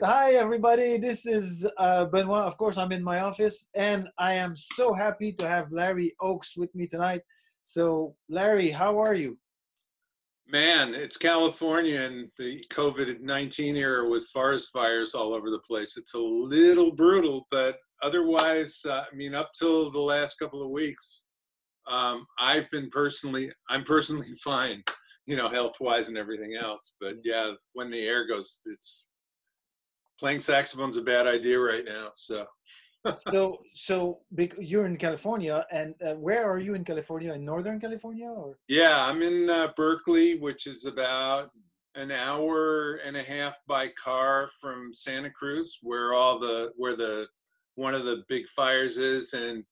right. Hi, everybody. This is uh, Benoit. Of course, I'm in my office, and I am so happy to have Larry Ochs with me tonight. So, Larry, how are you? Man, it's California and the COVID 19 era with forest fires all over the place. It's a little brutal, but otherwise, uh, I mean, up till the last couple of weeks, um, I've been personally, I'm personally fine, you know, health wise and everything else. But yeah, when the air goes, it's playing saxophone's a bad idea right now. So, so, so you're in California, and uh, where are you in California? In Northern California, or? yeah, I'm in uh, Berkeley, which is about an hour and a half by car from Santa Cruz, where all the where the one of the big fires is, and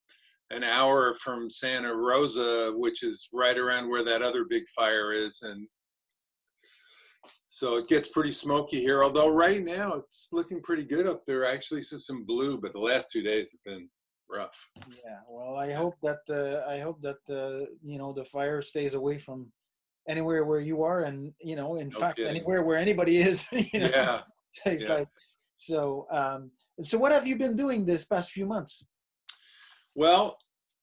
an hour from Santa Rosa, which is right around where that other big fire is, and so it gets pretty smoky here. Although right now it's looking pretty good up there. I actually see some blue, but the last two days have been rough. Yeah. Well, I hope that uh, I hope that uh, you know the fire stays away from anywhere where you are, and you know, in fact, kidding. anywhere where anybody is. You know? Yeah. It's Yeah. like so. Um, so, what have you been doing this past few months? Well,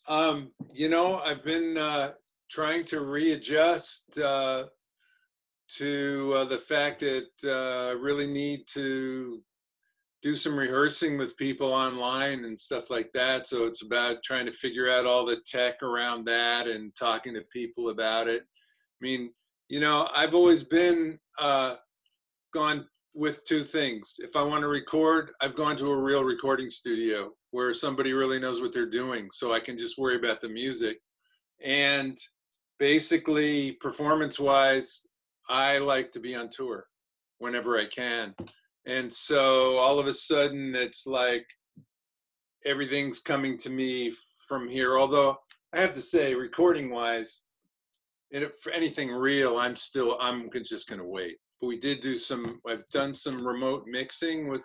um, you know, I've been uh, trying to readjust uh, to uh, the fact that uh, I really need to do some rehearsing with people online and stuff like that. So it's about trying to figure out all the tech around that and talking to people about it. I mean, you know, I've always been uh, gone with two things. If I want to record, I've gone to a real recording studio where somebody really knows what they're doing, so I can just worry about the music. And basically, performance-wise, I like to be on tour whenever I can. And so all of a sudden, it's like everything's coming to me from here. Although I have to say, recording-wise, and for anything real, I'm still I'm just going to wait. But we did do some. I've done some remote mixing with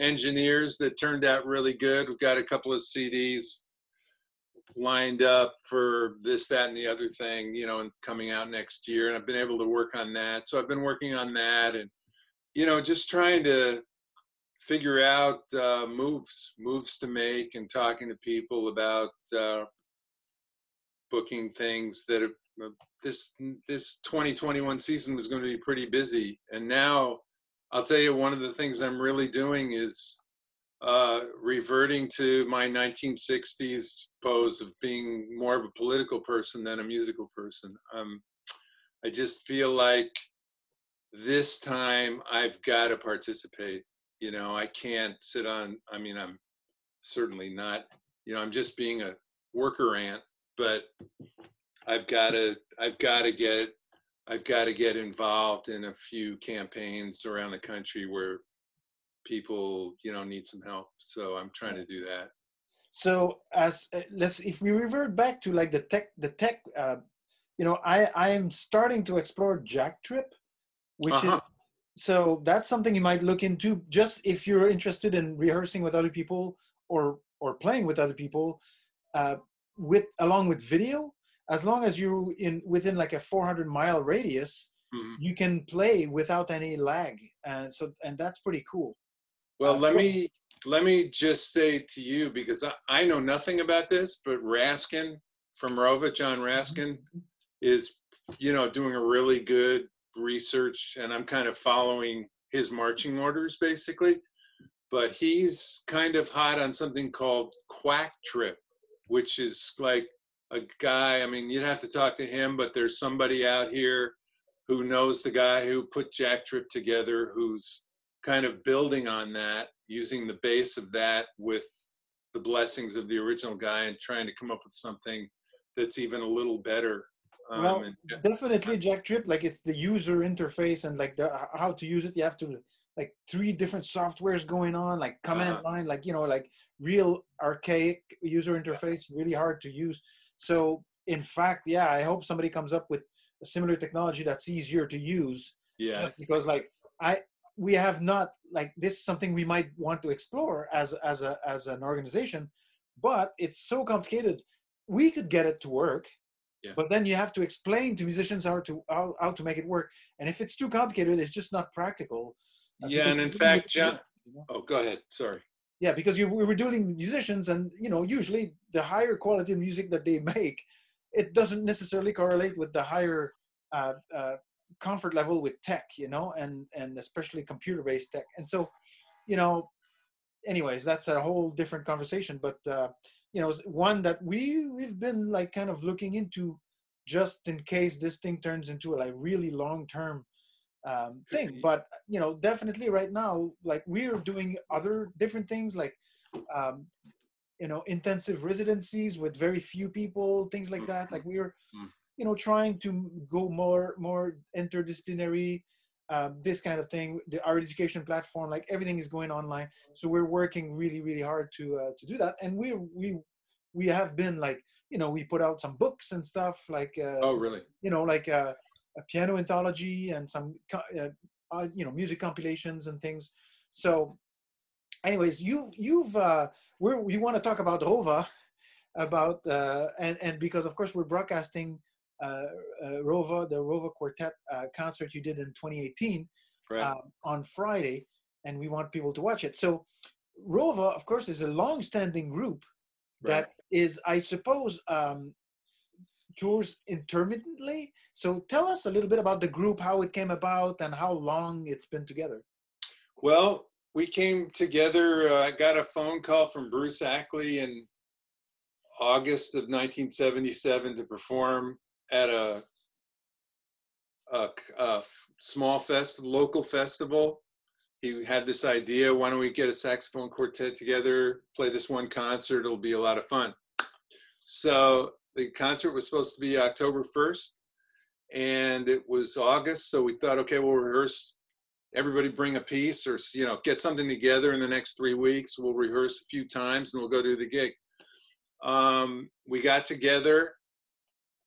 engineers that turned out really good. We've got a couple of CDs lined up for this, that, and the other thing, you know, and coming out next year. And I've been able to work on that. So I've been working on that, and you know, just trying to figure out uh, moves, moves to make, and talking to people about uh, booking things that have uh, this this 2021 season was going to be pretty busy and now i'll tell you one of the things i'm really doing is uh, reverting to my 1960s pose of being more of a political person than a musical person. Um, i just feel like this time i've got to participate you know? I can't sit on i mean i'm certainly not you know i'm just being a worker ant but I've got to I've got to get I've got to get involved in a few campaigns around the country where people you know need some help. So I'm trying to do that. So, as uh, let's if we revert back to like the tech, the tech, uh, you know, I I am starting to explore JackTrip, which Uh-huh. is so that's something you might look into just if you're interested in rehearsing with other people or or playing with other people uh, with along with video as long as you're in within like a 400 mile radius Mhm. you can play without any lag and so and that's pretty cool Well, Uh, let me let me just say to you because I, I know nothing about this, but Raskin from Rova, Jon Raskin, is you know doing a really good research, and I'm kind of following his marching orders basically. But he's kind of hot on something called Quack Trip, which is like a guy. I mean, you'd have to talk to him, but there's somebody out here who knows the guy who put JackTrip together, who's kind of building on that, using the base of that with the blessings of the original guy and trying to come up with something that's even a little better. Um, well and- definitely jacktrip like it's the user interface and like the how to use it you have to like three different softwares going on like command Uh-huh. line like you know like real archaic user interface really hard to use so in fact yeah i hope somebody comes up with a similar technology that's easier to use yeah, because like i we have not like this is something we might want to explore as as a as an organization but it's so complicated we could get it to work Yeah. but then you have to explain to musicians how to how, how to make it work and if it's too complicated it's just not practical Uh, Yeah, and in fact, John. you know? Oh, go ahead. Sorry. Yeah, because you, we were doing musicians, and you know, usually the higher quality of music that they make, it doesn't necessarily correlate with the higher uh, uh, comfort level with tech, you know, and and especially computer-based tech. And so, you know, anyways, that's a whole different conversation. But uh, you know, one that we we've been like kind of looking into, just in case this thing turns into a like really long-term um, thing. But you know, definitely right now, like we're doing other different things, like um, you know, intensive residencies with very few people, things like that. Like we're, Mm. You know, trying to go more more interdisciplinary. Um, this kind of thing, the our education platform, like everything is going online. So we're working really, really hard to uh, to do that. And we we we have been like, you know, we put out some books and stuff like uh, Oh, really? you know, like a, a piano anthology and some, uh, uh, you know, music compilations and things. So, anyways, you you've uh, we're, we want to talk about Rova, about uh, and and because of course we're broadcasting uh, uh, Rova, the Rova Quartet uh, concert you did in 2018 Right. um, on Friday, and we want people to watch it. So, Rova, of course, is a long-standing group that is, I suppose, um, tours intermittently. So tell us a little bit about the group, how it came about, and how long it's been together. Well, we came together. Uh, I got a phone call from Bruce Ackley in August of 1977 to perform at a, small festival, local festival. He had this idea: why don't we get a saxophone quartet together, play this one concert? It'll be a lot of fun. So the concert was supposed to be October 1st, and it was August. So we thought, okay, we'll rehearse everybody bring a piece or you know get something together in the next three weeks we'll rehearse a few times and we'll go do the gig um, we got together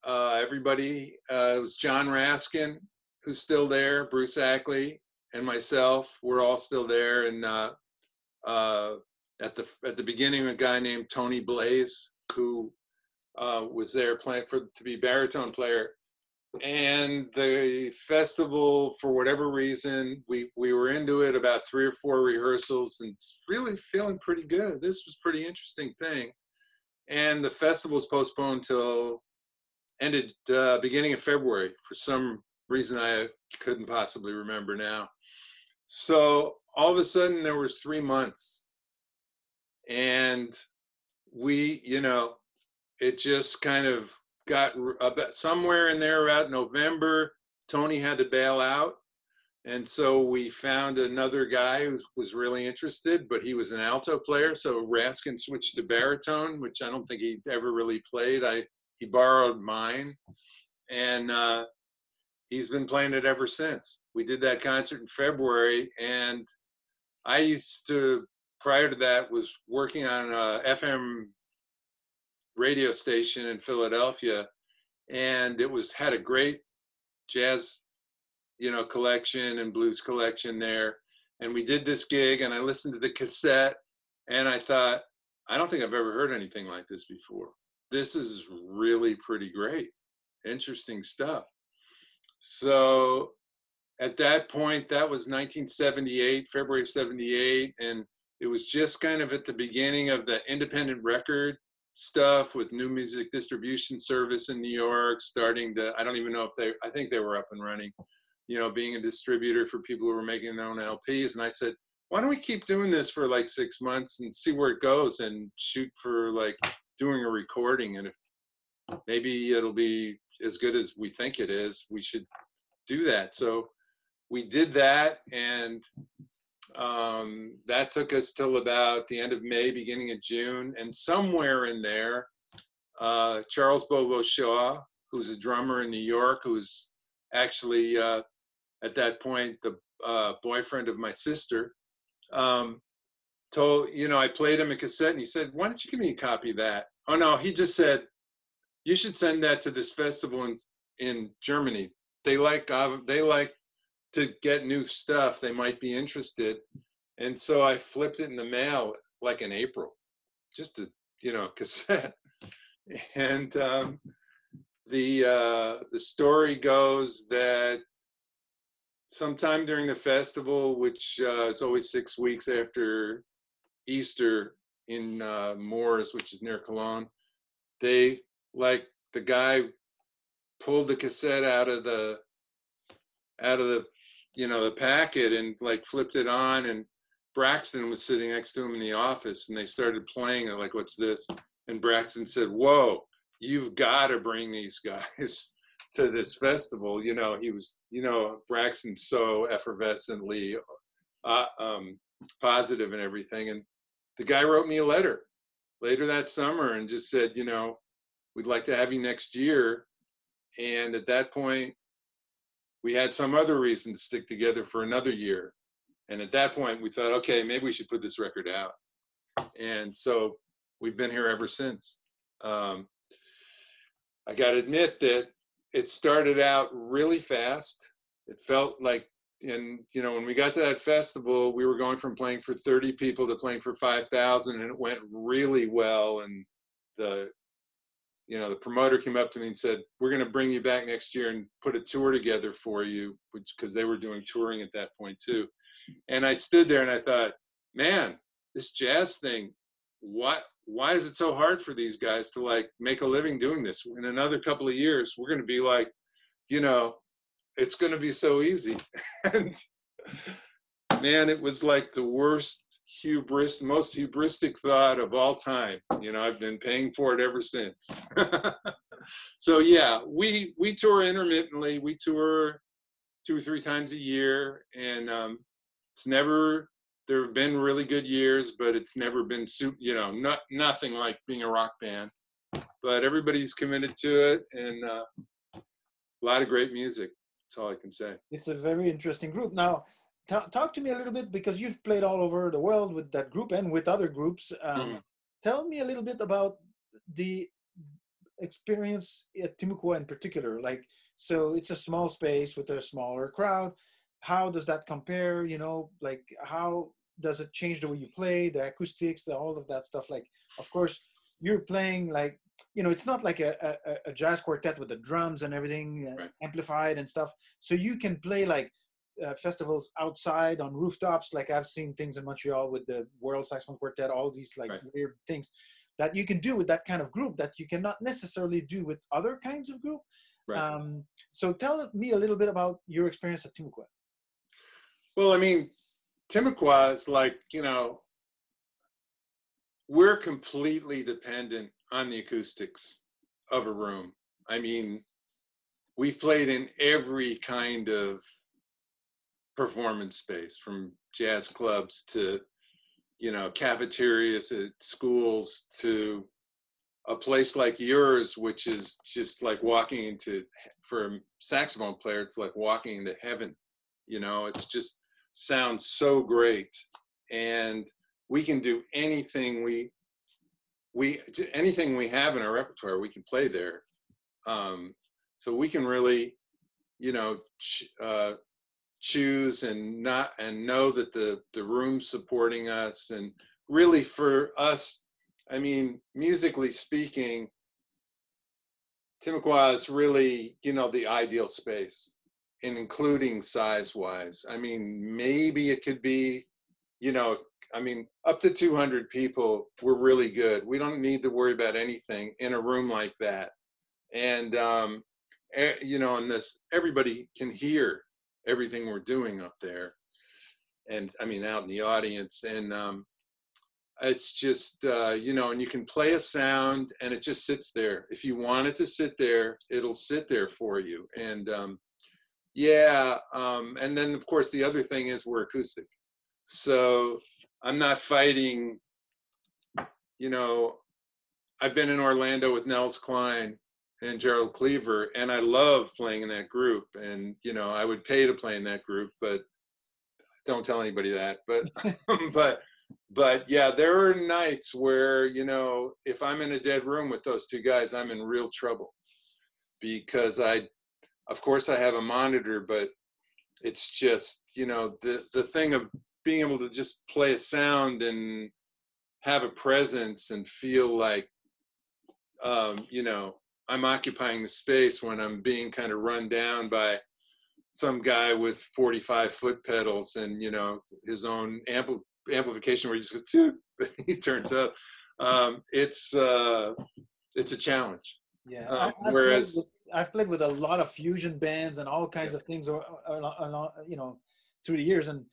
uh, everybody uh, it was jon raskin who's still there bruce ackley and myself we're all still there and uh, uh, at the at the beginning a guy named tony blaze who uh, was there playing for to be baritone player. And the festival for whatever reason we we were into it about three or four rehearsals and really feeling pretty good. This was pretty interesting thing. And the festival was postponed till ended uh, beginning of february for some reason i couldn't possibly remember now so all of a sudden there was three months and we you know it just kind of got about somewhere in there about November, Tony had to bail out. And so we found another guy who was really interested, but he was an alto player. So Raskin switched to baritone, which I don't think he ever really played. I he borrowed mine, and uh, he's been playing it ever since. We did that concert in February, and I used to prior to that was working on a FM radio station in Philadelphia, and it was had a great jazz, you know, collection and blues collection there. And we did this gig, and I listened to the cassette, and I thought, I don't think I've ever heard anything like this before. This is really pretty great, interesting stuff. So at that point, that was 1978, February 78, and it was just kind of at the beginning of the independent record stuff with new music distribution service in New York, starting to, I don't even know if they, I think they were up and running, you know, being a distributor for people who were making their own LPs. And I said, why don't we keep doing this for like six months and see where it goes and shoot for like doing a recording? And if maybe it'll be as good as we think it is, we should do that. So we did that and um, that took us till about the end of May, beginning of June, and somewhere in there, uh, Charles Bobo Shaw, who's a drummer in New York, who's actually uh, at that point the uh, boyfriend of my sister, um, told you know I played him a cassette, and he said, "Why don't you give me a copy of that?" Oh no, he just said, "You should send that to this festival in in Germany. They like uh, they like to get new stuff, they might be interested. And so I flipped it in the mail like in April, just a you know cassette. And um, the uh, the story goes that sometime during the festival, which uh, is always six weeks after Easter in uh, Moers, which is near Cologne, they like the guy pulled the cassette out of the out of the you know the packet and like flipped it on and Braxton was sitting next to him in the office and they started playing it like what's this? And Braxton said whoa you've got to bring these guys to this festival. You know he was you know Braxton's so effervescently uh, um, positive and everything and the guy wrote me a letter later that summer and just said you know we'd like to have you next year and at that point we had some other reason to stick together for another year. And at that point, we thought, okay, maybe we should put this record out. And so we've been here ever since. Um, I got to admit that it started out really fast. It felt like, and you know, when we got to that festival, we were going from playing for 30 people to playing for 5,000, and it went really well. And the you know, the promoter came up to me and said, "We're going to bring you back next year and put a tour together for you," which because they were doing touring at that point too. And I stood there and I thought, "Man, this jazz thing, what? Why is it so hard for these guys to like make a living doing this? In another couple of years, we're going to be like, you know, it's going to be so easy." and man, it was like the worst hubris, most hubristic thought of all time. You know, I've been paying for it ever since. so yeah, we we tour intermittently. We tour two or three times a year, and um, it's never. There have been really good years, but it's never been you know not nothing like being a rock band. But everybody's committed to it, and uh, a lot of great music. That's all I can say. It's a very interesting group. Now, talk to me a little bit because you've played all over the world with that group and with other groups. Um, mm-hmm. Tell me a little bit about the experience at Timucua in particular. Like, so it's a small space with a smaller crowd. How does that compare? You know, like how does it change the way you play, the acoustics, the, all of that stuff? Like, of course, you're playing like you know, it's not like a, a, a jazz quartet with the drums and everything uh, right. amplified and stuff. So you can play like uh, festivals outside on rooftops. Like I've seen things in Montreal with the World Saxophone Quartet, all these like right. weird things that you can do with that kind of group that you cannot necessarily do with other kinds of group. Right. Um, so tell me a little bit about your experience at Timucua. Well, I mean, Timucua is like, you know, we're completely dependent on the acoustics of a room. I mean, we've played in every kind of performance space from jazz clubs to you know cafeterias at schools to a place like yours which is just like walking into for a saxophone player it's like walking into heaven you know it's just sounds so great and we can do anything we we anything we have in our repertoire we can play there. Um, so we can really you know uh, choose and not and know that the the room's supporting us. And really for us i mean musically speaking Timucua is really you know the ideal space and including size wise i mean maybe it could be you know i mean up to 200 people we're really good. We don't need to worry about anything in a room like that. And um you know and this everybody can hear everything we're doing up there. And i mean out in the audience. And um, it's just uh, you know and you can play a sound and it just sits there. If you want it to sit there it'll sit there for you. And um, yeah um, and then of course the other thing is we're acoustic. So i'm not fighting you know i've been in orlando with nels cline and Gerald Cleaver, and I love playing in that group. And you know, I would pay to play in that group, but don't tell anybody that. But but but yeah, there are nights where you know, if I'm in a dead room with those two guys, I'm in real trouble because I, of course, I have a monitor, but it's just you know the the thing of being able to just play a sound and have a presence and feel like um, you know I'm occupying the space when I'm being kind of run down by some guy with 45 foot pedals and you know his own ampli- amplification where he just goes he turns up um, it's uh, it's a challenge Yeah. I- I've played whereas- with- I've played with a lot of fusion bands and all kinds of things, or, or, or, you know, through the years. And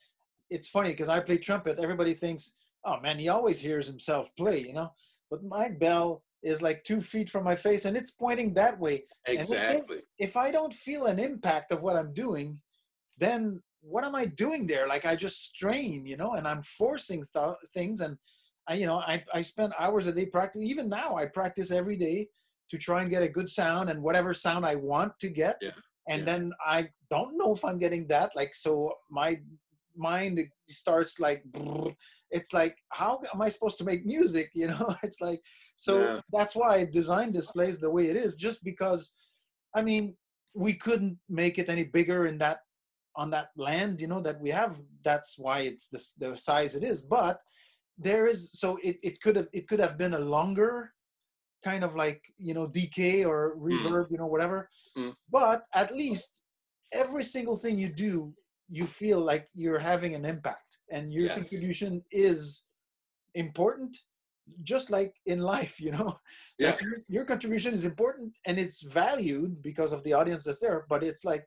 it's funny because I play trumpet. Everybody thinks, oh man, he always hears himself play, you know. But my bell is like two feet from my face, and it's pointing that way. if- exactly If I don't feel an impact of what I'm doing, then what am I doing there? Like I just strain, you know, and I'm forcing th- things. And I, you know, I I spend hours a day practice. Even now, I practice every day to try and get a good sound and whatever sound I want to get. Yeah, And yeah. then I don't know if I'm getting that. Like so, my mind starts like. It's like how am I supposed to make music? You know, it's like so. Yeah. That's why I designed this place the way it is, just because. I mean, we couldn't make it any bigger in that on that land you know that we have that's why it's the, the size it is but there is so it, it could have it could have been a longer kind of like you know decay or reverb you know whatever Mm. but at least every single thing you do you feel like you're having an impact and your Yes. contribution is important just like in life you know Yeah. Like, your, your contribution is important and it's valued because of the audience that's there but it's like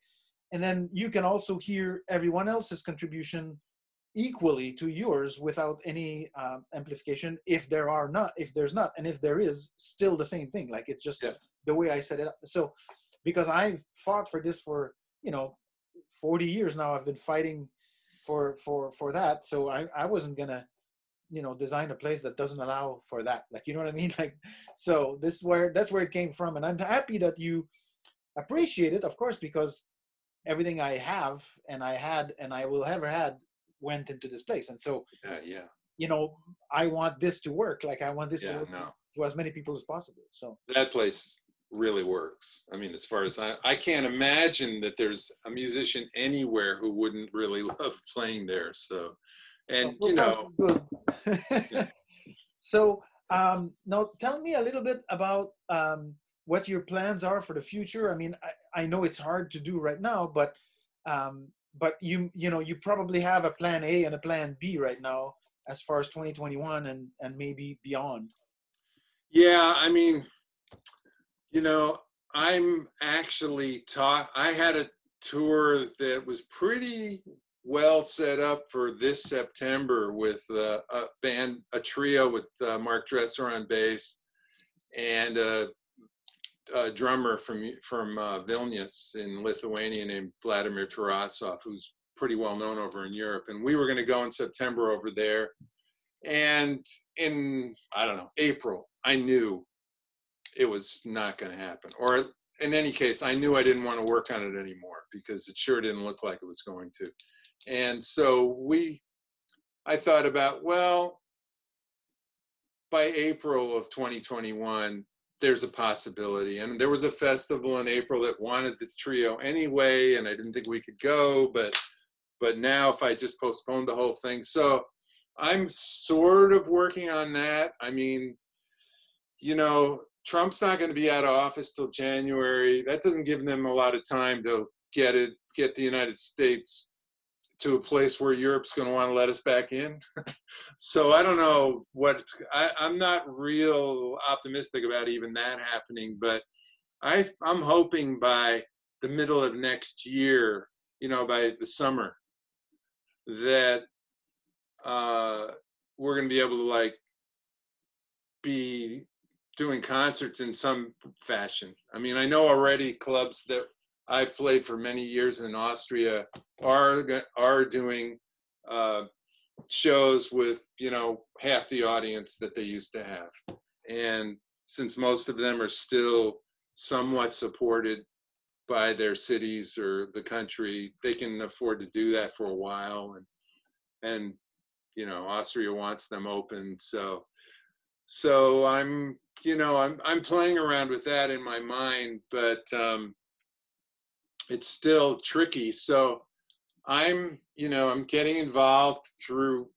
and then you can also hear everyone else's contribution equally to yours without any um, amplification if there are not if there's not and if there is still the same thing like it's just Yeah. the way i set it up so because i've fought for this for you know 40 years now i've been fighting for for for that. So i i wasn't gonna you know design a place that doesn't allow for that. Like you know what i mean? Like so this is where that's where it came from. And i'm happy that you appreciate it of course because everything i have and i had and i will ever had went into this place. And so yeah yeah. you know i want this to work. Like i want this to work no. to as many people as possible. So that place really works. I mean, as far as I, I can't imagine that there's a musician anywhere who wouldn't really love playing there. So, and you know, so um, now tell me a little bit about um, what your plans are for the future. I mean, I, I know it's hard to do right now, but um, but you you know you probably have a plan A and a plan B right now as far as 2021 and and maybe beyond. yeah, I mean, you know, I'm actually taught. I had a tour that was pretty well set up for this September with uh, a band, a trio with uh, Mark Dresser on bass and a, drummer from from uh, Vilnius in Lithuania named Vladimir Tarasov, who's pretty well known over in Europe. And we were going to go in September over there. And in I don't know April, I knew it was not going to happen. Or in any case, I knew I didn't want to work on it anymore because it sure didn't look like it was going to. And so we, I thought about, well, by April of 2021, there's a possibility. And there was a festival in April that wanted the trio anyway, and I didn't think we could go, but but now if I just postponed the whole thing. So I'm sort of working on that. I mean, you know, Trump's not going to be out of office till January. That doesn't give them a lot of time to get it, get the United States to a place where Europe's going to want to let us back in. so I don't know what I, I'm not real optimistic about even that happening, but I, I'm hoping by the middle of next year, you know, by the summer, that uh, we're going to be able to like be doing concerts in some fashion. I mean, I know already clubs that I've played for many years in Austria are are doing uh, shows with you know half the audience that they used to have, and since most of them are still somewhat supported by their cities or the country, they can afford to do that for a while, and and you know Austria wants them open, so so I'm you know I'm I'm playing around with that in my mind, but um, it's still tricky. So I'm you know I'm getting involved through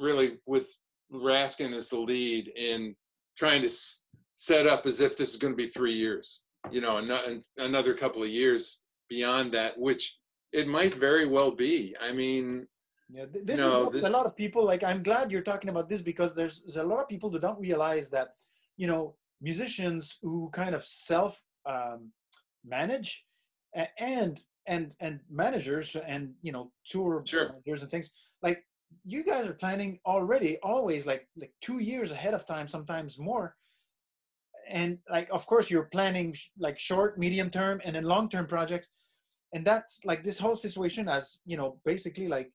really with Raskin as the lead in trying to s- set up as if this is going to be three years, you know, ano- another couple of years beyond that, which it might very well be. I mean, yeah, th- this No, is this- a lot of people like. I'm glad you're talking about this because there's, there's a lot of people who don't realize that, you know, musicians who kind of self um, manage and and and managers and you know tour Sure. managers and things like you guys are planning already always like like two years ahead of time sometimes more and like of course you're planning sh- like short medium term and then long term projects and that's like this whole situation has you know basically like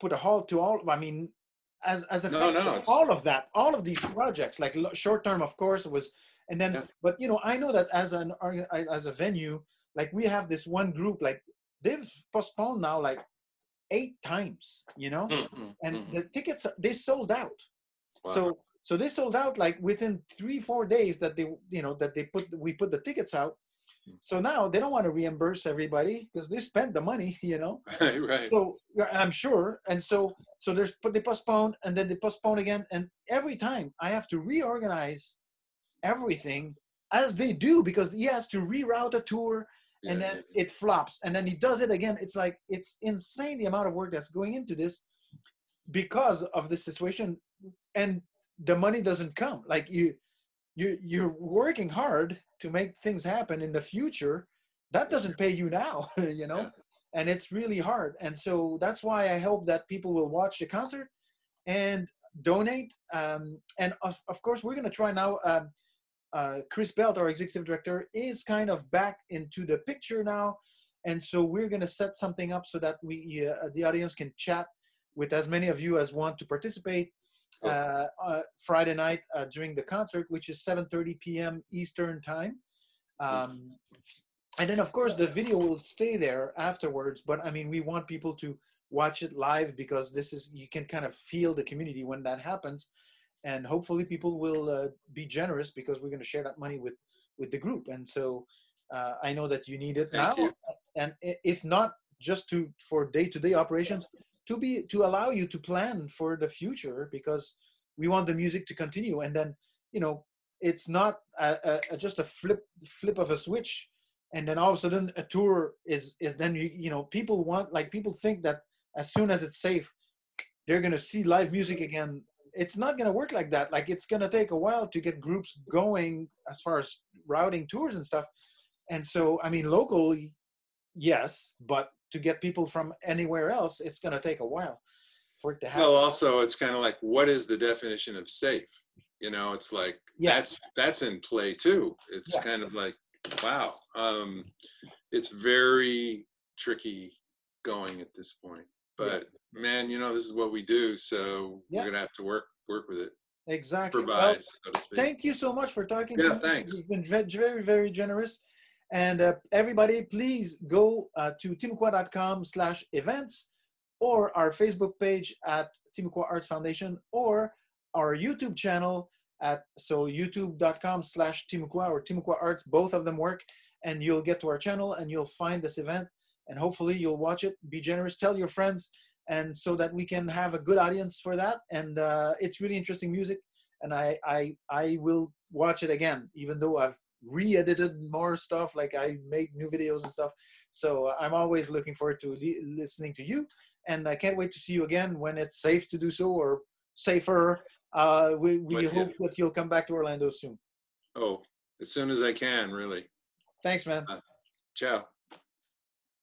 put a halt to all i mean as as a No, no, all of that all of these projects like short term of course was and then Yeah. but you know i know that as an as a venue like we have this one group like they've postponed now like eight times you know mhm, and mhm. the tickets they sold out Wow. so so they sold out like within three four days that they you know that they put we put the tickets out. Hmm. so now they don't want to reimburse everybody because they spent the money you know? Right, right. so i'm sure and so so there's but they postpone and then they postpone again and every time i have to reorganize everything as they do because he has to reroute a tour and Yeah, then it flops and then he does it again. It's like it's insane the amount of work that's going into this because of this situation and the money doesn't come. Like you you you're working hard to make things happen in the future that doesn't pay you now you know? Yeah. and it's really hard. And so that's why i hope that people will watch the concert and donate. Um, and of, of course we're going to try now um, uh, chris belt our executive director is kind of back into the picture now. And so we're going to set something up so that we uh, the audience can chat with as many of you as want to participate. Uh, uh, friday night uh, during the concert which is 7.30 p.m eastern time. Um, and then of course the video will stay there afterwards but i mean we want people to watch it live because this is you can kind of feel the community when that happens. And hopefully people will uh, be generous because we're going to share that money with with the group. And so uh, i know that you need it Thank now. you. and if not just to for day-to-day operations to be to allow you to plan for the future because we want the music to continue. And then you know it's not a, a, just a flip flip of a switch and then all of a sudden a tour is is then you you know people want like people think that as soon as it's safe they're going to see live music again. It's not going to work like that. Like it's going to take a while to get groups going as far as routing tours and stuff. And so i mean locally yes but to get people from anywhere else it's going to take a while for it to happen Well, also, it's kind of like, what is the definition of safe? You know, it's like Yeah. that's that's in play too. It's Yeah. kind of like, wow, um, it's very tricky going at this point. Yeah. But man, you know, this is what we do, so Yeah. we're gonna have to work work with it, exactly Well, so thank you so much for talking Yeah, thanks. you've been very very generous and uh, everybody please go uh, to timucua.com slash events or our facebook page at timucua arts foundation or our youtube channel at so youtube.com slash timucua or timucua arts both of them work. And you'll get to our channel and you'll find this event. And hopefully you'll watch it be generous tell your friends and so that we can have a good audience for that. And uh, it's really interesting music. And I, I I will watch it again, even though I've re-edited more stuff, like I made new videos and stuff. So uh, I'm always looking forward to li- listening to you, and I can't wait to see you again when it's safe to do so or safer. Uh, we we hope that you'll come back to Orlando soon. Oh, as soon as I can, really. Thanks, man. Ciao.